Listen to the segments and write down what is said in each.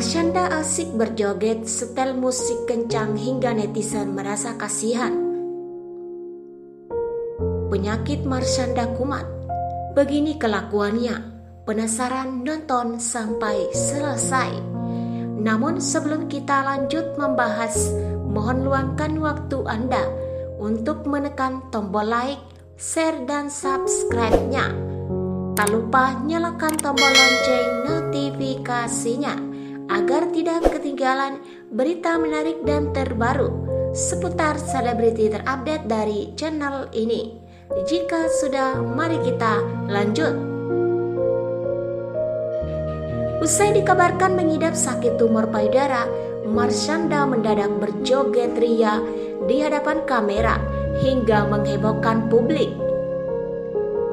Marshanda asik berjoget setel musik kencang hingga netizen merasa kasihan. Penyakit Marshanda kumat. Begini kelakuannya. Penasaran nonton sampai selesai. Namun sebelum kita lanjut membahas, mohon luangkan waktu Anda untuk menekan tombol like, share, dan subscribe-nya. Tak lupa nyalakan tombol lonceng notifikasinya agar tidak ketinggalan berita menarik dan terbaru seputar selebriti terupdate dari channel ini. Jika sudah, mari kita lanjut. Usai dikabarkan mengidap sakit tumor payudara, Marshanda mendadak berjoget ria di hadapan kamera hingga menghebohkan publik.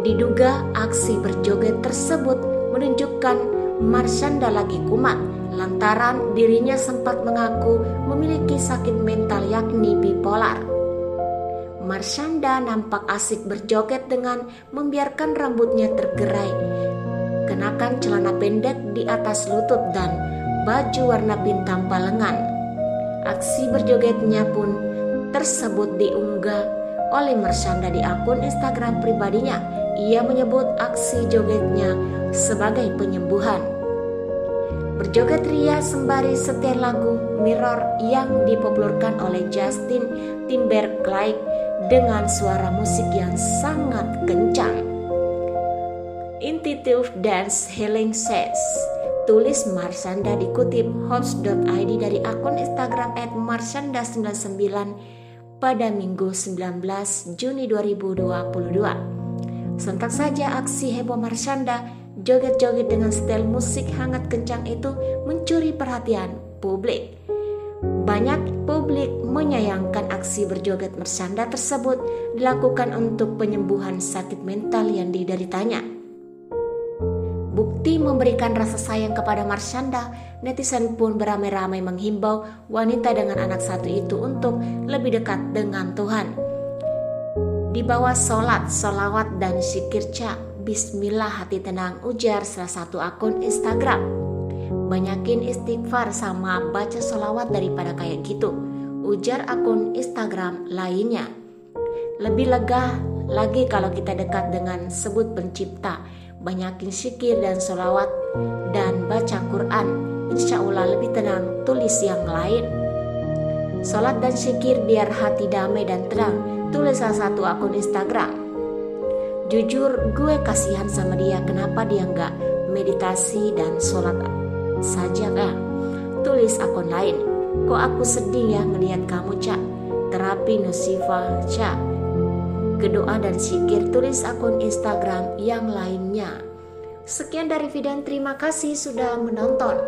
Diduga aksi berjoget tersebut menunjukkan Marshanda lagi kumat lantaran dirinya sempat mengaku memiliki sakit mental yakni bipolar. Marshanda nampak asik berjoget dengan membiarkan rambutnya tergerai kenakan celana pendek di atas lutut dan baju warna bintang lengan. Aksi berjogetnya pun tersebut diunggah oleh Mersanda di akun Instagram pribadinya. Ia menyebut aksi jogetnya sebagai penyembuhan. Berjoget ria sembari setir lagu Mirror yang dipopulerkan oleh Justin Timberlake dengan suara musik yang sangat kencang. Intuitive Dance Healing Sets Tulis Marsanda dikutip host.id dari akun Instagram at marsanda99 pada Minggu 19 Juni 2022. Sontak saja aksi heboh Marsanda joget-joget dengan setel musik hangat kencang itu mencuri perhatian publik. Banyak publik menyayangkan aksi berjoget Marsanda tersebut dilakukan untuk penyembuhan sakit mental yang dideritanya. Bukti memberikan rasa sayang kepada Marshanda, netizen pun beramai-ramai menghimbau wanita dengan anak satu itu untuk lebih dekat dengan Tuhan. Di bawah solat, solawat, dan syikirca, Bismillah hati tenang ujar salah satu akun Instagram. Banyakin istighfar sama baca solawat daripada kayak gitu, ujar akun Instagram lainnya. Lebih lega lagi kalau kita dekat dengan sebut pencipta, banyakin syikir dan sholawat dan baca Quran. Insya Allah lebih tenang tulis yang lain. Sholat dan syikir biar hati damai dan tenang tulis salah satu akun Instagram. Jujur gue kasihan sama dia. Kenapa dia nggak meditasi dan sholat saja kah Tulis akun lain. Kok aku sedih ya ngelihat kamu cak? Terapi Nusifa cak. Kedoa dan sikir tulis akun Instagram yang lainnya. Sekian dari video terima kasih sudah menonton.